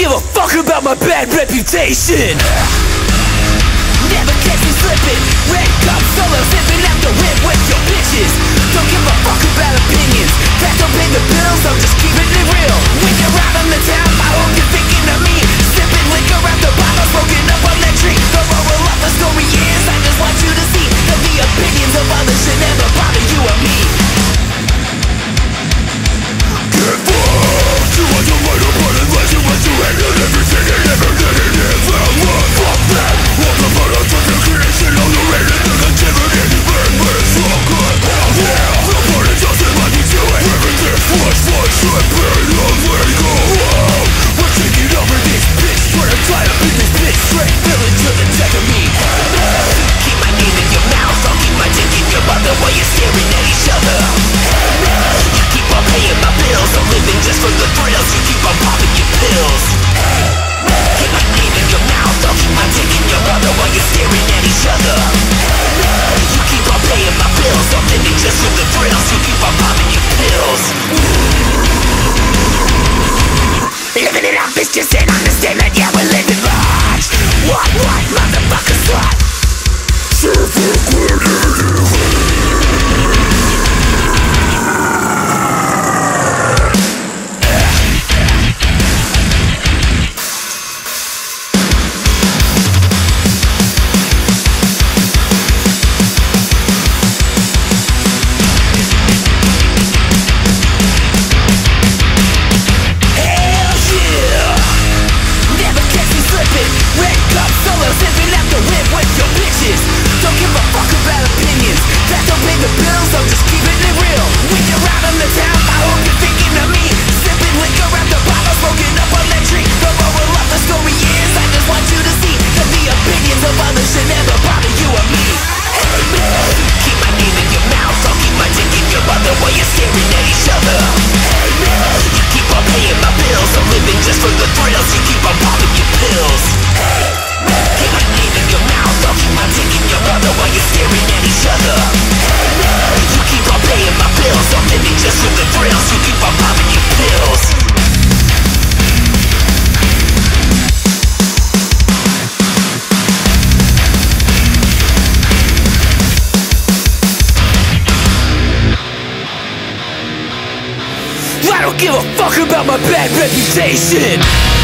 give a fuck about my bad reputation. It's just an understatement, yeah, we're living large What, what, motherfucker, slut? Self-awkward, I don't give a fuck about my bad reputation.